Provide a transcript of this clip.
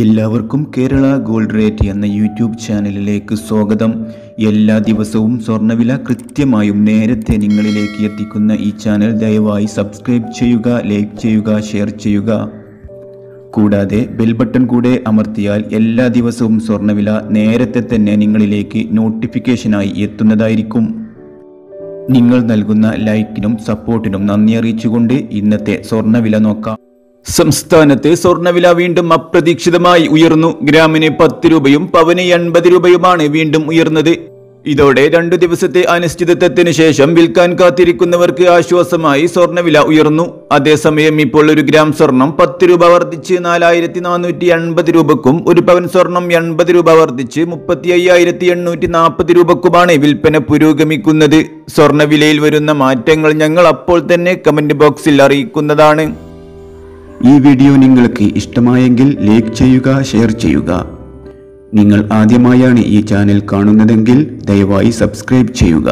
എല്ലാവർക്കും Kerala gold rate എന്ന YouTube ചാനലിലേക്ക് സ്വാഗതം. എല്ലാ ദിവസവും സ്വർണവില കൃത്യമായും നേരത്തെ നിങ്ങളിലേക്ക് എത്തിക്കുന്ന ഈ ചാനൽ ദയവായി സബ്സ്ക്രൈബ് ചെയ്യുക ലൈക്ക് ചെയ്യുക ഷെയർ ചെയ്യുക. കൂടാതെ ബെൽ ബട്ടൺ കൂടെ അമർത്തിയാൽ എല്ലാ ദിവസവും സ്വർണവില നേരത്തെ തന്നെ നിങ്ങളിലേക്ക് നോട്ടിഫിക്കേഷനായി എത്തുന്നതായിരിക്കും. നിങ്ങൾ നൽകുന്ന ലൈക്കിനും സപ്പോർട്ടിനും നന്ദി അറിയിച്ചുകൊണ്ട് ഇന്നത്തെ സ്വർണവില നോക്കാം. സംസ്ഥാനത്ത് സ്വർണവില വീണ്ടും അപ്രതീക്ഷിതമായി ഉയർന്നു. ഗ്രാമിന് പത്ത് രൂപയും പവന് എൺപത് രൂപയുമാണ് വീണ്ടും ഉയർന്നത്. ഇതോടെ രണ്ടു ദിവസത്തെ അനിശ്ചിതത്വത്തിന് ശേഷം വിൽക്കാൻ കാത്തിരിക്കുന്നവർക്ക് ആശ്വാസമായി സ്വർണവില ഉയർന്നു. അതേസമയം ഇപ്പോൾ ഒരു ഗ്രാം സ്വർണം പത്ത് രൂപ വർദ്ധിച്ച് നാലായിരത്തി നാനൂറ്റി എൺപത് രൂപക്കും ഒരു പവൻ സ്വർണം എൺപത് രൂപ വർദ്ധിച്ച് മുപ്പത്തി അയ്യായിരത്തി എണ്ണൂറ്റി നാൽപ്പത് രൂപക്കുമാണ് വിൽപ്പന പുരോഗമിക്കുന്നത്. സ്വർണവിലയിൽ വരുന്ന മാറ്റങ്ങൾ ഞങ്ങൾ അപ്പോൾ തന്നെ കമന്റ് ബോക്സിൽ അറിയിക്കുന്നതാണ്. ഈ വീഡിയോ നിങ്ങൾക്ക് ഇഷ്ടമായെങ്കിൽ ലൈക്ക് ചെയ്യുക ഷെയർ ചെയ്യുക. നിങ്ങൾ ആദ്യമായാണ് ഈ ചാനൽ കാണുന്നതെങ്കിൽ ദയവായി സബ്സ്ക്രൈബ് ചെയ്യുക.